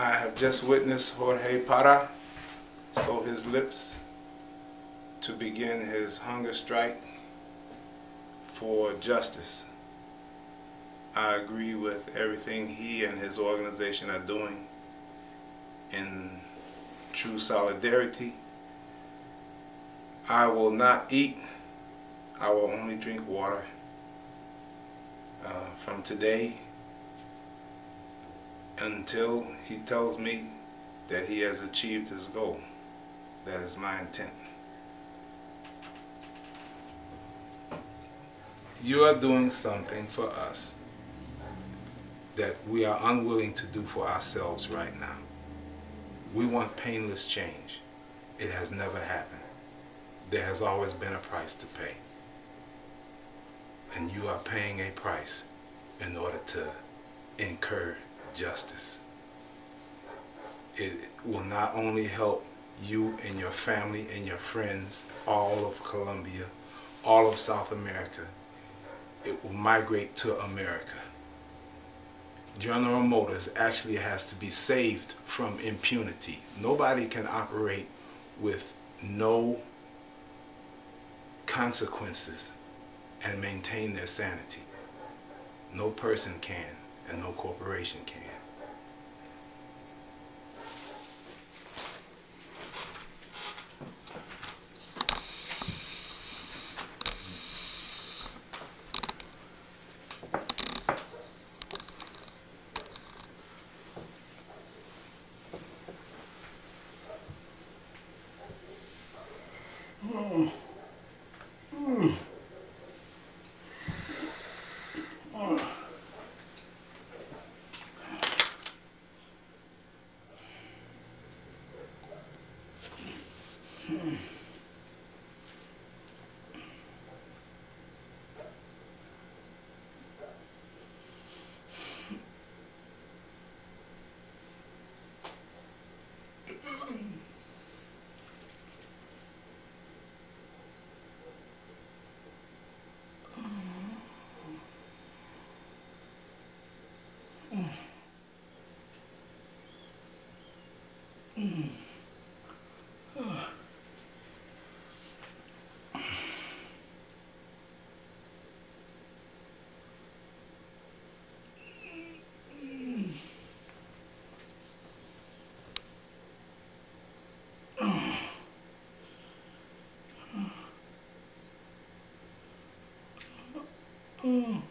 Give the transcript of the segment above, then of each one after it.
I have just witnessed Jorge Parra sew his lips to begin his hunger strike for justice. I agree with everything he and his organization are doing in true solidarity. I will not eat. I will only drink water. Uh, from today until he tells me that he has achieved his goal. That is my intent. You are doing something for us that we are unwilling to do for ourselves right now. We want painless change. It has never happened. There has always been a price to pay. And you are paying a price in order to incur justice. It will not only help you and your family and your friends, all of Colombia, all of South America, it will migrate to America. General Motors actually has to be saved from impunity. Nobody can operate with no consequences and maintain their sanity. No person can and no corporation can. Mm. Mm.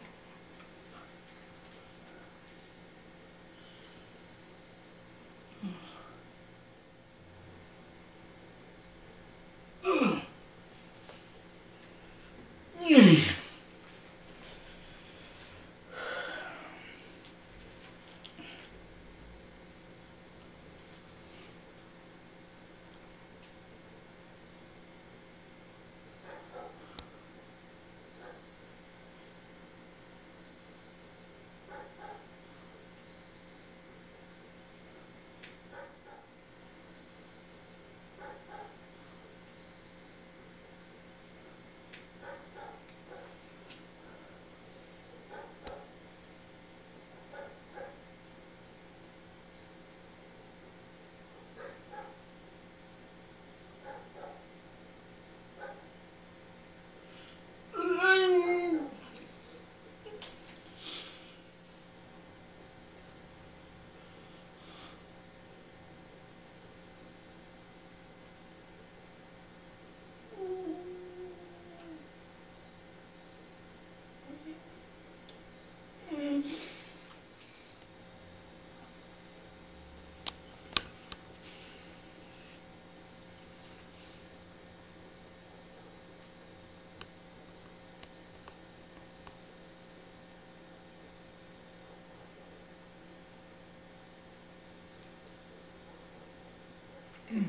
Mm.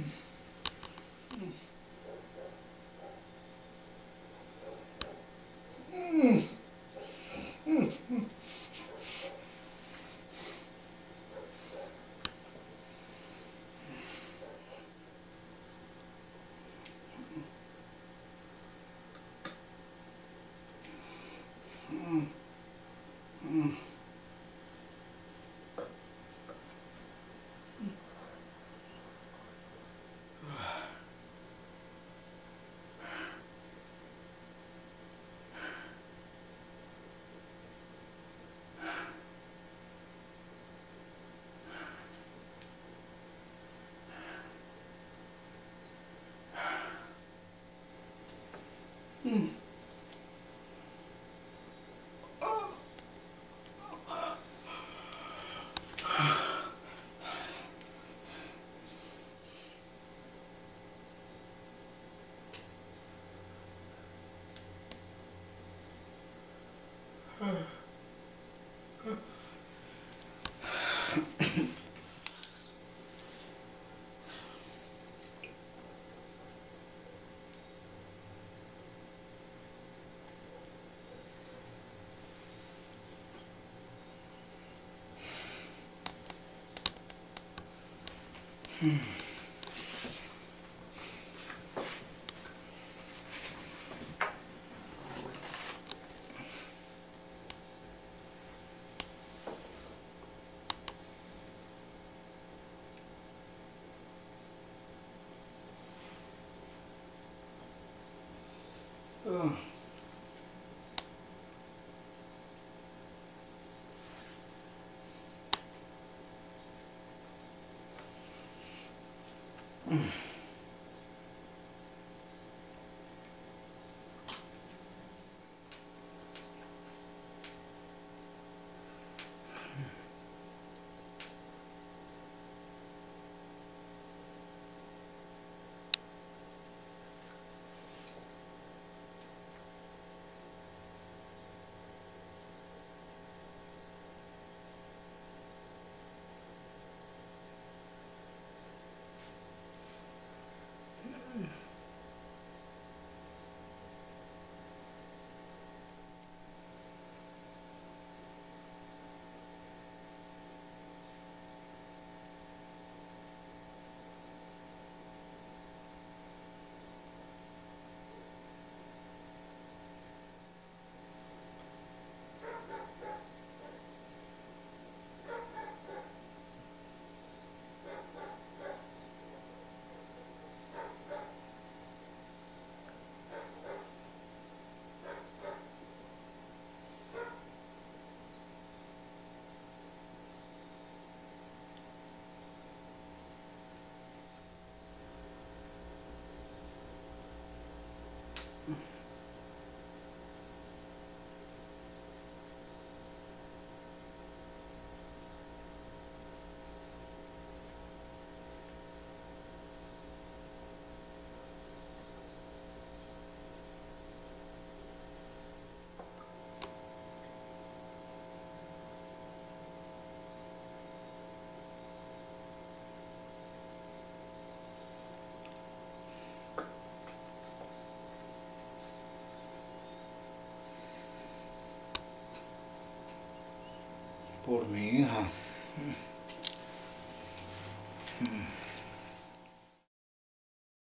Mm. Hmm. Ugh. Mm. Por mi hija.